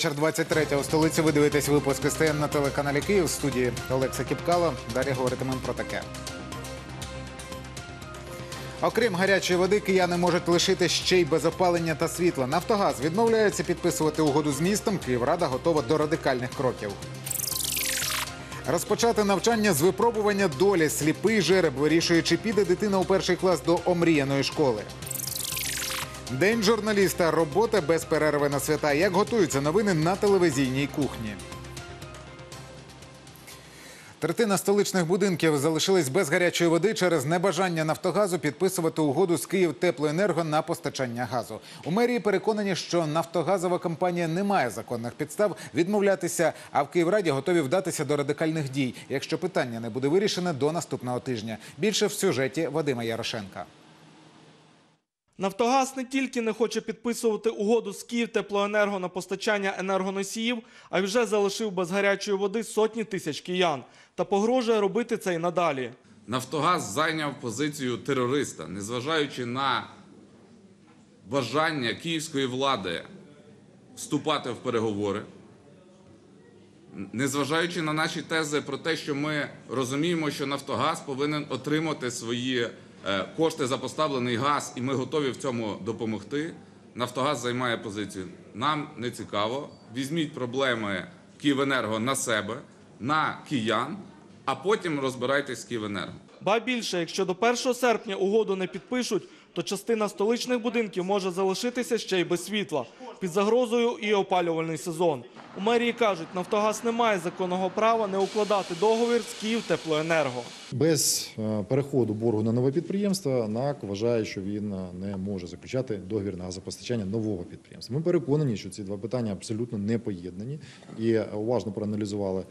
Вечір. 23 у столиці. Ви дивитесь випуск СТН на телеканалі Київ. В студії Олекса Кіпкало. Далі говоритимемо про таке. Окрім гарячої води, кияни можуть лишити ще й без опалення та світла. Нафтогаз відмовляється підписувати угоду з містом. Київрада готова до радикальних кроків. Розпочати навчання з випробування долі. Сліпий жереб вирішує, чи піде дитина у перший клас до омріяної школи. День журналіста. Робота без перерви на свята. Як готуються новини на телевізійній кухні. Третина столичних будинків залишились без гарячої води через небажання Нафтогазу підписувати угоду з Київтеплоенерго на постачання газу. У мерії переконані, що нафтогазова компанія не має законних підстав відмовлятися, а в Київраді готові вдатися до радикальних дій, якщо питання не буде вирішене до наступного тижня. Більше в сюжеті Вадима Ярошенка. Нафтогаз не тільки не хоче підписувати угоду з Київтеплоенерго на постачання енергоносіїв, а вже залишив без гарячої води сотні тисяч киян та погрожує робити це й надалі. Нафтогаз зайняв позицію терориста, незважаючи на бажання київської влади вступати в переговори, незважаючи на наші тези про те, що ми розуміємо, що Нафтогаз повинен отримати свої кошти за поставлений газ, і ми готові в цьому допомогти. Нафтогаз займає позицію. Нам не цікаво. Візьміть проблеми Київенерго на себе, на киян, а потім розбирайтесь з Київенерго. Ба більше, якщо до 1 серпня угоду не підпишуть, то частина столичних будинків може залишитися ще й без світла. Під загрозою і опалювальний сезон. У мерії кажуть, Нафтогаз не має законного права не укладати договір з Київтеплоенерго. Без е, переходу боргу на нове підприємство НАК вважає, що він е, не може заключати договір на газопостачання нового підприємства. Ми переконані, що ці два питання абсолютно не поєднані і е, уважно проаналізували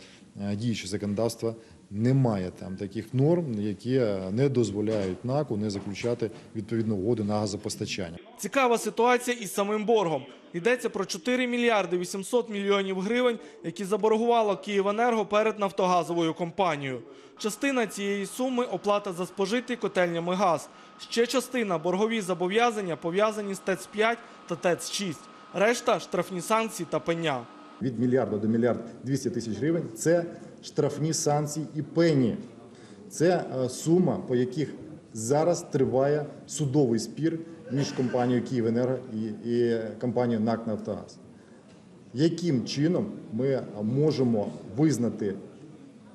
діюче законодавство. Немає там таких норм, які е, не дозволяють НАКу не заключати відповідну угоду на газопостачання. Цікава ситуація із самим боргом. Йдеться про 4 мільярди 800 мільйонів гривень, які заборгувало Київенерго перед нафтогазовою компанією. Частина цієї суми оплата за спожитий котельнями газ. Ще частина боргові зобов'язання пов'язані з ТЕЦ-5 та ТЕЦ-6. Решта штрафні санкції та пеня. Від мільярда до мільярд 200 тисяч гривень це штрафні санкції і пені. Це е, сума, по яких зараз триває судовий спір між компанією «Київенерго» і, і компанією НАК «Нафтогаз». Яким чином ми можемо визнати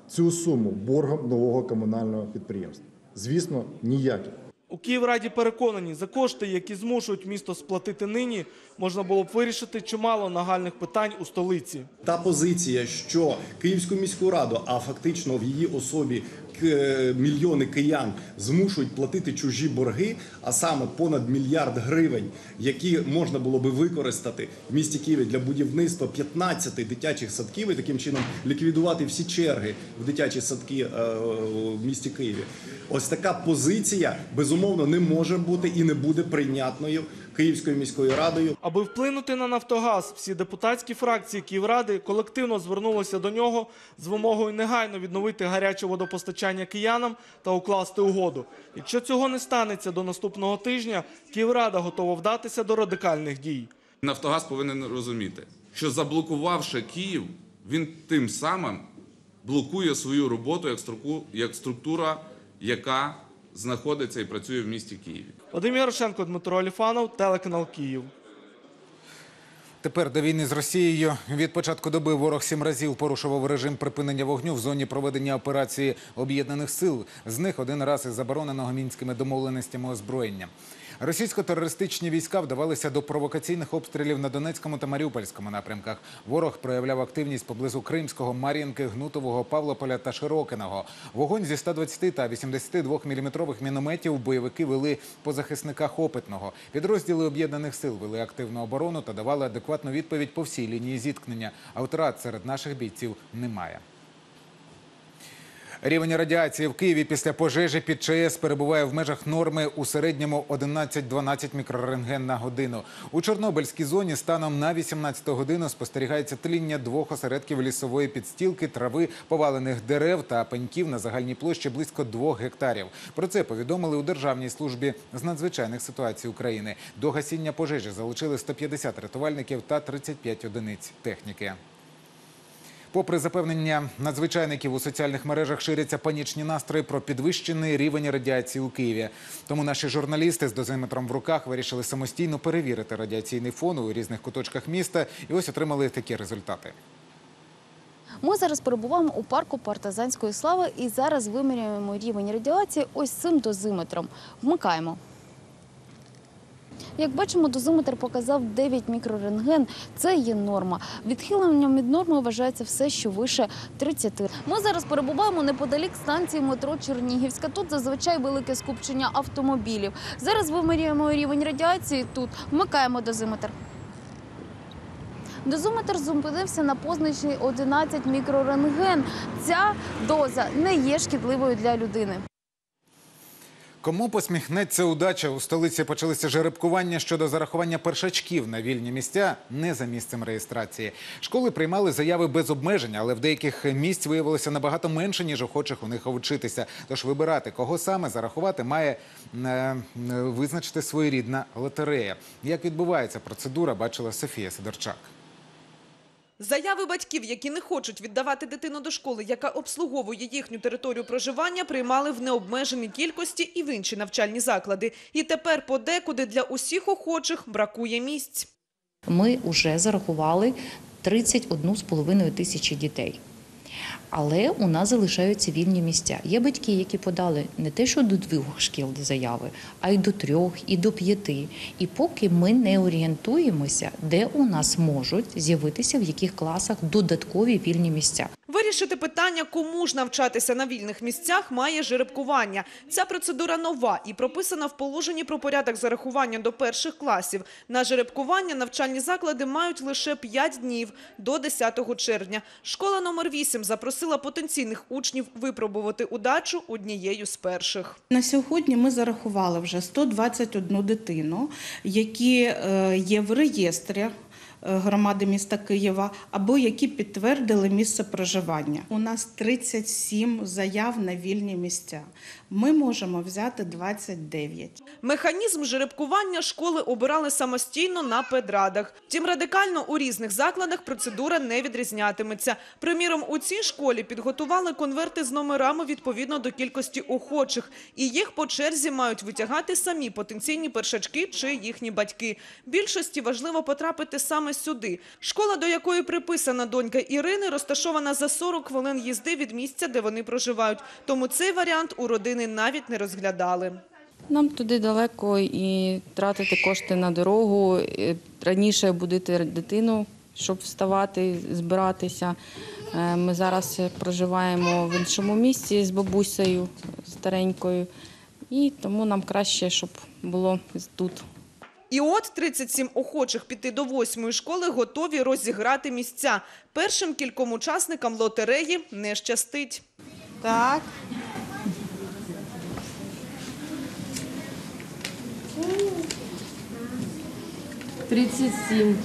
цю суму боргом нового комунального підприємства? Звісно, ніяким. У Київраді переконані, за кошти, які змушують місто сплатити нині, можна було б вирішити чимало нагальних питань у столиці. Та позиція, що Київську міську раду, а фактично в її особі мільйони киян змушують платити чужі борги, а саме понад мільярд гривень, які можна було би використати в місті Києві для будівництва 15 дитячих садків і таким чином ліквідувати всі черги в дитячі садки е, в місті Києві. Ось така позиція безумовно не може бути і не буде прийнятною Київською міською радою. Аби вплинути на Нафтогаз, всі депутатські фракції Київради колективно звернулися до нього з вимогою негайно відновити гаряче водопостачання киянам та укласти угоду. Якщо цього не станеться до наступного тижня, Київрада готова вдатися до радикальних дій. Нафтогаз повинен розуміти, що заблокувавши Київ, він тим самим блокує свою роботу як структура, яка знаходиться і працює в місті Києві. Вадим Ярошенко, Дмитро Аліфанов, телеканал Київ. Тепер до війни з Росією від початку доби ворог сім разів порушував режим припинення вогню в зоні проведення операції об'єднаних сил. З них один раз із забороненого мінськими домовленостями озброєння. Російсько-терористичні війська вдавалися до провокаційних обстрілів на Донецькому та Маріупольському напрямках. Ворог проявляв активність поблизу Кримського, Мар'їнки, Гнутового, Павлополя та Широкиного. Вогонь зі 120 та 82 мм мінометів бойовики вели по захисниках опитного. Підрозділи об'єднаних сил вели активну оборону та давали адекватну відповідь по всій лінії зіткнення. А втрат серед наших бійців немає. Рівень радіації в Києві після пожежі під ЧАЕС перебуває в межах норми у середньому 11-12 мікрорентген на годину. У Чорнобильській зоні станом на 18 годину спостерігається тління двох осередків лісової підстілки, трави, повалених дерев та пеньків на загальній площі близько двох гектарів. Про це повідомили у Державній службі з надзвичайних ситуацій України. До гасіння пожежі залучили 150 рятувальників та 35 одиниць техніки. Попри запевнення надзвичайників у соціальних мережах ширяться панічні настрої про підвищений рівень радіації у Києві. Тому наші журналісти з дозиметром в руках вирішили самостійно перевірити радіаційний фон у різних куточках міста і ось отримали такі результати. Ми зараз перебуваємо у парку партизанської слави і зараз вимірюємо рівень радіації ось цим дозиметром. Вмикаємо. Як бачимо, дозиметр показав 9 мікрорентген. Це є норма. Відхиленням від норми вважається все, що вище 30. Ми зараз перебуваємо неподалік станції метро Чернігівська. Тут зазвичай велике скупчення автомобілів. Зараз вимірюємо рівень радіації тут. Вмикаємо дозиметр. Дозометр зупинився на позначці 11 мікрорентген. Ця доза не є шкідливою для людини. Кому посміхнеться удача? У столиці почалися жеребкування щодо зарахування першачків на вільні місця не за місцем реєстрації. Школи приймали заяви без обмеження, але в деяких місць виявилося набагато менше, ніж охочих у них вчитися. Тож вибирати, кого саме зарахувати, має е, е, визначити своєрідна лотерея. Як відбувається процедура, бачила Софія Сидорчак. Заяви батьків, які не хочуть віддавати дитину до школи, яка обслуговує їхню територію проживання, приймали в необмеженій кількості і в інші навчальні заклади. І тепер подекуди для усіх охочих бракує місць. Ми вже зарахували 31,5 тисячі дітей. Але у нас залишаються вільні місця. Є батьки, які подали не те, що до двох шкіл заяви, а й до трьох, і до п'яти. І поки ми не орієнтуємося, де у нас можуть з'явитися в яких класах додаткові вільні місця. Вирішити питання, кому ж навчатися на вільних місцях, має жеребкування. Ця процедура нова і прописана в положенні про порядок зарахування до перших класів. На жеребкування навчальні заклади мають лише 5 днів до 10 червня. Школа номер 8 запросила потенційних учнів випробувати удачу однією з перших. На сьогодні ми зарахували вже 121 дитину, які е, є в реєстрі е, громади міста Києва або які підтвердили місце проживання. У нас 37 заяв на вільні місця. Ми можемо взяти 29. Механізм жеребкування школи обирали самостійно на педрадах. Втім, радикально у різних закладах процедура не відрізнятиметься. Приміром, у цій школі підготували конверти з номерами відповідно до кількості охочих. І їх по черзі мають витягати самі потенційні першачки чи їхні батьки. Більшості важливо потрапити саме сюди. Школа, до якої приписана донька Ірини, розташована за 40 хвилин їзди від місця, де вони проживають. Тому цей варіант у родини навіть не розглядали. Нам туди далеко і тратити кошти на дорогу. Раніше будити дитину, щоб вставати, збиратися. Е, Ми зараз проживаємо в іншому місці з бабусею старенькою, і тому нам краще, щоб було тут. І от 37 охочих піти до восьмої школи готові розіграти місця. Першим кільком учасникам лотереї не щастить. Так. Тридцять сім.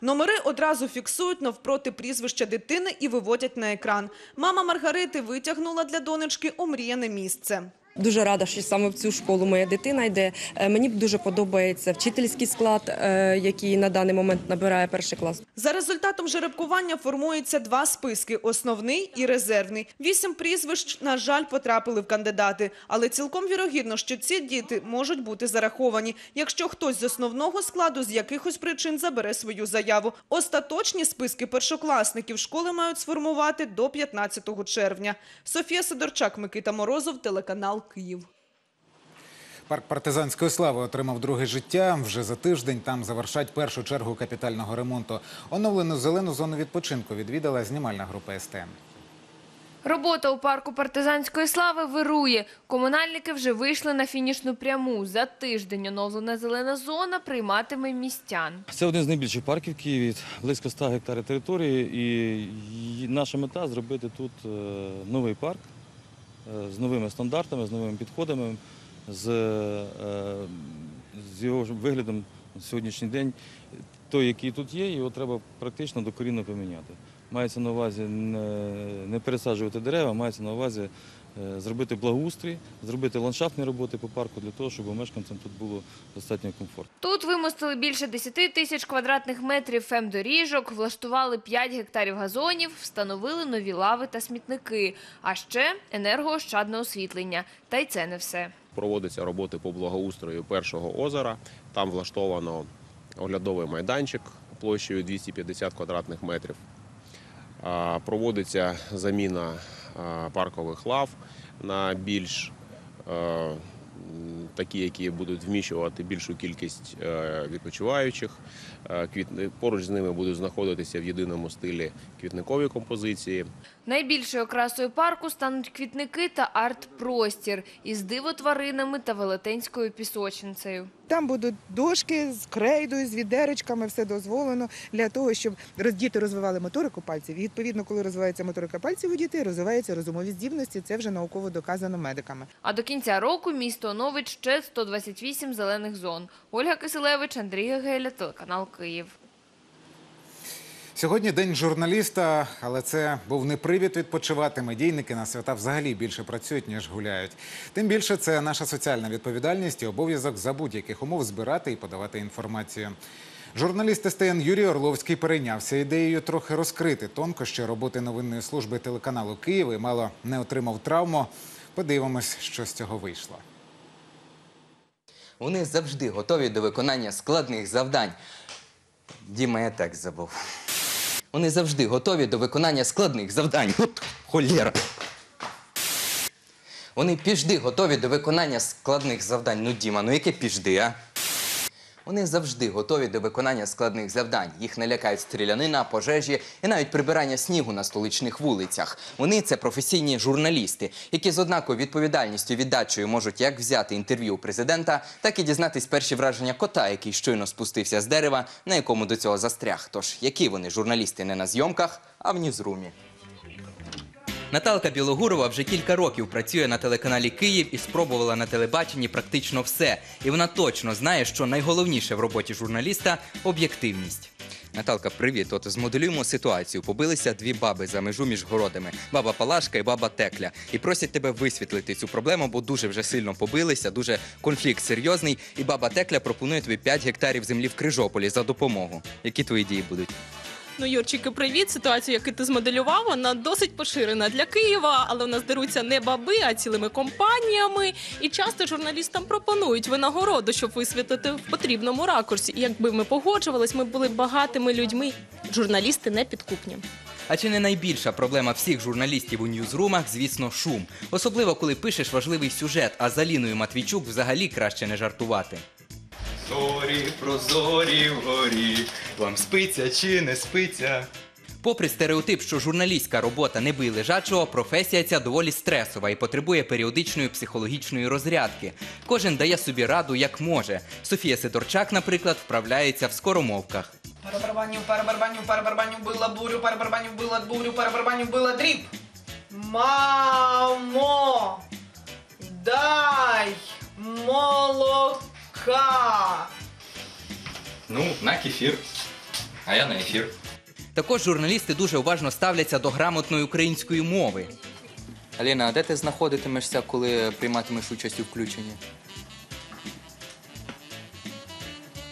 Номери одразу фіксують навпроти прізвища дитини і виводять на екран. Мама Маргарити витягнула для донечки омріяне місце. Дуже рада, що саме в цю школу моя дитина йде. Е, Мені дуже подобається вчительський склад, е, який на даний момент набирає перший клас. За результатом жеребкування формуються два списки – основний і резервний. Вісім прізвищ, на жаль, потрапили в кандидати. Але цілком вірогідно, що ці діти можуть бути зараховані, якщо хтось з основного складу з якихось причин забере свою заяву. Остаточні списки першокласників школи мають сформувати до 15 червня. Софія Сидорчак, Микита Морозов, телеканал Київ. Парк партизанської слави отримав друге життя. Вже за тиждень там завершать першу чергу капітального ремонту. Оновлену зелену зону відпочинку відвідала знімальна група СТН. Робота у парку партизанської слави вирує. Комунальники вже вийшли на фінішну пряму. За тиждень оновлена зелена зона прийматиме містян. Це один з найбільших парків в Києві, близько 100 гектарів території. І наша мета зробити тут е, новий парк з новими стандартами, з новими підходами, з, е, з його виглядом на сьогоднішній день. Той, який тут є, його треба практично докорінно поміняти. Мається на увазі не, пересаджувати дерева, мається на увазі зробити благоустрій, зробити ландшафтні роботи по парку для того, щоб мешканцям тут було достатньо комфортно. Тут вимостили більше 10 тисяч квадратних метрів фемдоріжок, влаштували 5 гектарів газонів, встановили нові лави та смітники, а ще енергоощадне освітлення. Та й це не все. проводяться роботи по благоустрою першого озера. Там влаштовано оглядовий майданчик площею 250 квадратних метрів. Проводиться заміна паркових лав на більш е, такі, які будуть вміщувати більшу кількість е, відпочиваючих. Е, Поруч з ними будуть знаходитися в єдиному стилі квітникові композиції. Найбільшою окрасою парку стануть квітники та арт-простір із дивотваринами та велетенською пісочницею. Там будуть дошки з крейдою, з відеречками, все дозволено для того, щоб діти розвивали моторику пальців. І відповідно, коли розвивається моторика пальців у дітей, розвиваються розумові здібності. Це вже науково доказано медиками. А до кінця року місто оновить ще 128 зелених зон. Ольга Киселевич, Андрій Гегеля, телеканал Київ. Сьогодні день журналіста, але це був не привід відпочивати. Медійники на свята взагалі більше працюють, ніж гуляють. Тим більше це наша соціальна відповідальність і обов'язок за будь-яких умов збирати і подавати інформацію. Журналіст СТН Юрій Орловський перейнявся ідеєю трохи розкрити тонкощі роботи новинної служби телеканалу Київ і мало не отримав травму. Подивимось, що з цього вийшло. Вони завжди готові до виконання складних завдань. Діма, я так забув. Вони завжди готові до виконання складних завдань. От холєра. Вони піжди готові до виконання складних завдань. Ну, Діма, ну яке піжди, а? Вони завжди готові до виконання складних завдань. Їх не лякають стрілянина, пожежі і навіть прибирання снігу на столичних вулицях. Вони це професійні журналісти, які з однаковою відповідальністю віддачею можуть як взяти інтерв'ю у президента, так і дізнатись перші враження кота, який щойно спустився з дерева, на якому до цього застряг. Тож які вони журналісти не на зйомках, а в ньюзрумі. Наталка Білогурова вже кілька років працює на телеканалі Київ і спробувала на телебаченні практично все. І вона точно знає, що найголовніше в роботі журналіста об'єктивність. Наталка, привіт. От змоделюємо ситуацію. Побилися дві баби за межу між городами: баба Палашка і баба Текля. І просять тебе висвітлити цю проблему, бо дуже вже сильно побилися, дуже конфлікт серйозний. І баба Текля пропонує тобі 5 гектарів землі в Крижополі за допомогу. Які твої дії будуть? Ну, Юрчику, привіт. Ситуацію, яку ти змоделював, вона досить поширена для Києва, але в нас деруться не баби, а цілими компаніями. І часто журналістам пропонують винагороду, щоб висвітлити в потрібному ракурсі. І якби ми погоджувались, ми були багатими людьми. Журналісти не підкупні. А чи не найбільша проблема всіх журналістів у ньюзрумах, звісно, шум. Особливо, коли пишеш важливий сюжет, а за Ліною Матвійчук взагалі краще не жартувати. Зорі, прозорі вгорі, вам спиться чи не спиться? Попри стереотип, що журналістська робота не бий лежачого, професія ця доволі стресова і потребує періодичної психологічної розрядки. Кожен дає собі раду як може. Софія Сидорчак, наприклад, вправляється в скоромовках. Перебарбаню, перебарбаню, перебарбаню, била бурю, перебарбаню, била бурю, перебарбаню, била дріб. Мамо, дай молока. Ну, на кефір. А я на ефір. Також журналісти дуже уважно ставляться до грамотної української мови. Аліна, а де ти знаходитимешся, коли прийматимеш участь у включенні?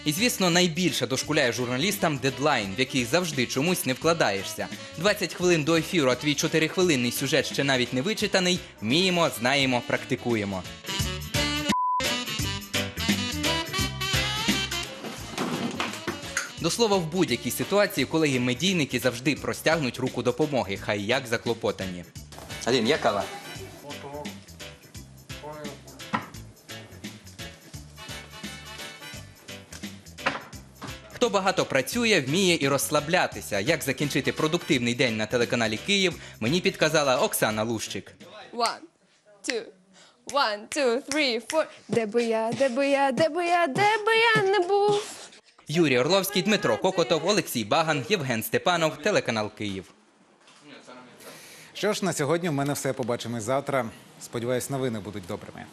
І, звісно, найбільше дошкуляє журналістам дедлайн, в який завжди чомусь не вкладаєшся. 20 хвилин до ефіру, а твій 4-хвилинний сюжет ще навіть не вичитаний. Вміємо, знаємо, практикуємо. До слова, в будь-якій ситуації колеги-медійники завжди простягнуть руку допомоги, хай як заклопотані. Алін, є кава? Хто багато працює, вміє і розслаблятися. Як закінчити продуктивний день на телеканалі Київ, мені підказала Оксана Лущик. One, two, one, two, three, four. Де би я, де би я, де би я, де би я не був. Юрій Орловський, Дмитро Кокотов, Олексій Баган, Євген Степанов, телеканал Київ. Що ж, на сьогодні в мене все. Побачимось завтра. Сподіваюсь, новини будуть добрими.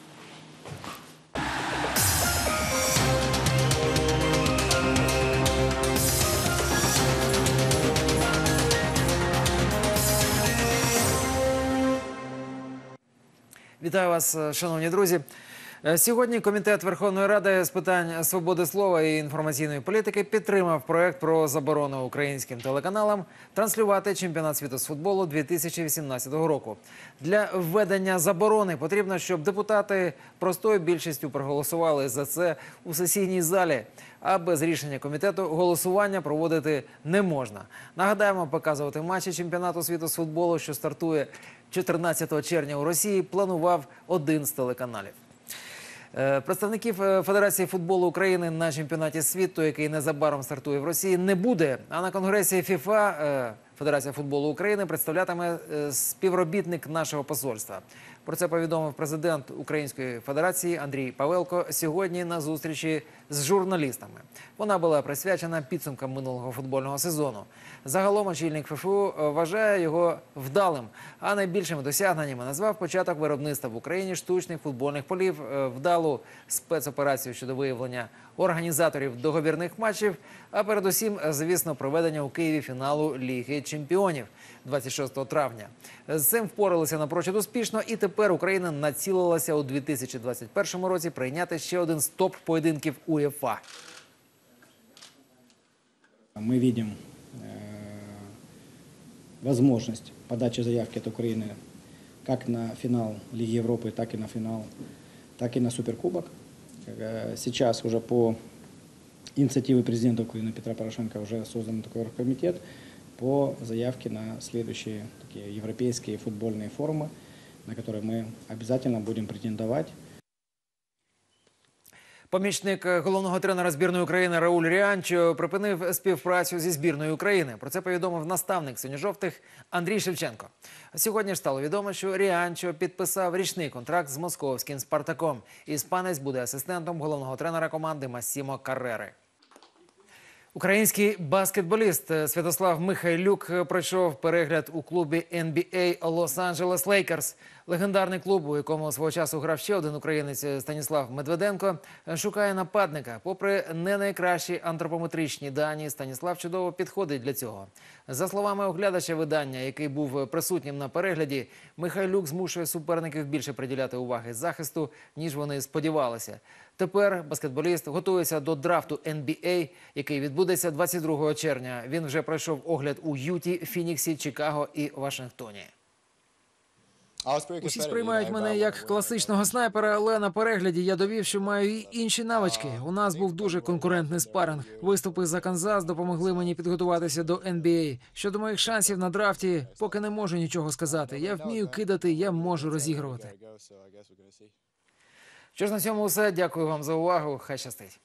Вітаю вас, шановні друзі. Е, Сьогодні комітет Верховної Ради з питань свободи слова і інформаційної політики підтримав проект про заборону українським телеканалам транслювати чемпіонат світу з футболу 2018 року. Для введення заборони потрібно, щоб депутати простою більшістю проголосували за це у сесійній залі. А без рішення комітету голосування проводити не можна. Нагадаємо, показувати матчі чемпіонату світу з футболу, що стартує 14 червня у Росії, планував один з телеканалів. Е, Представників е, Федерації футболу України на чемпіонаті світу, який незабаром стартує в Росії, не буде. А на конгресі ФІФА е, Федерація футболу України представлятиме співробітник нашого посольства. Про це повідомив президент Української Федерації Андрій Павелко сьогодні на зустрічі з журналістами. Вона була присвячена підсумкам минулого футбольного сезону. Загалом очільник ФФУ е, вважає його вдалим, а найбільшими досягненнями назвав початок виробництва в Україні штучних футбольних полів, е, вдалу спецоперацію щодо виявлення організаторів договірних матчів, а передусім, звісно, проведення у Києві фіналу Ліги Чемпіонів 26 травня. З цим впоралися напрочуд успішно, і тепер Україна націлилася у 2021 році прийняти ще один з топ поєдинків УЄФА. Мы видим э, возможность подачи заявки от Украины как на финал Лиги Европы, так и на финал, так и на Суперкубок. Э, Сейчас уже по инициативе президента Украины Петра Порошенко уже создан такой оргкомитет по заявке на следующие такие европейские футбольные форумы, на которые мы обязательно будем претендовать. Помічник е, головного тренера збірної України Рауль Ріанчо припинив співпрацю зі збірною України. Про це повідомив наставник синьо-жовтих Андрій Шевченко. Сьогодні ж стало відомо, що Ріанчо підписав річний контракт з московським Спартаком. Іспанець буде асистентом головного тренера команди Масімо Каррери. Український баскетболіст е, Святослав Михайлюк е, пройшов перегляд у клубі NBA Лос-Анджелес Лейкерс. Легендарний клуб, у якому свого часу грав ще один українець е, Станіслав Медведенко, шукає нападника. Попри не найкращі антропометричні дані, Станіслав чудово підходить для цього. За словами оглядача видання, який був присутнім на перегляді, Михайлюк змушує суперників більше приділяти уваги захисту, ніж вони сподівалися. Тепер баскетболіст готується до драфту NBA, який відбудеться 22 червня. Він вже пройшов огляд у Юті, Фініксі, Чикаго і Вашингтоні. Усі сприймають мене як класичного снайпера, але на перегляді я довів, що маю і інші навички. У нас був дуже конкурентний спаринг. Виступи за Канзас допомогли мені підготуватися до NBA. Щодо моїх шансів на драфті, поки не можу нічого сказати. Я вмію кидати, я можу розігрувати. Що ж на цьому, все. Дякую вам за увагу. Хай щастить.